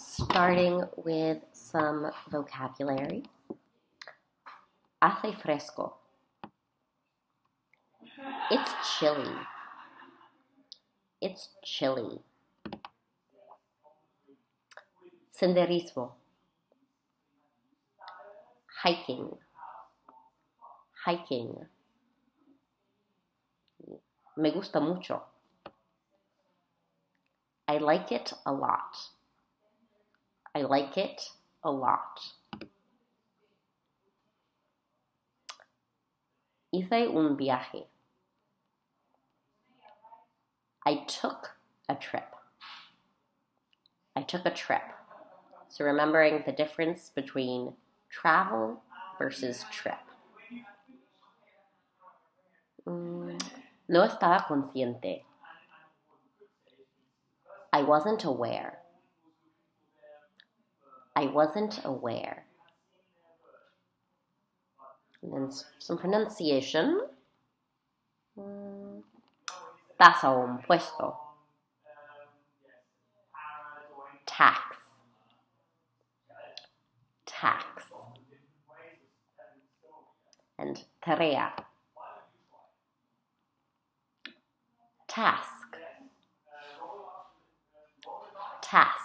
starting with some vocabulary. Hace fresco. It's chilly. It's chilly. Senderismo. Hiking. Hiking. Me gusta mucho. I like it a lot. I like it a lot. Hice un viaje. I took a trip. I took a trip. So remembering the difference between travel versus trip. Mm, no estaba consciente. I wasn't aware. I wasn't aware. And then some pronunciation. Mm, tasa o impuesto. Tax. Tax. And tarea. Task. Task.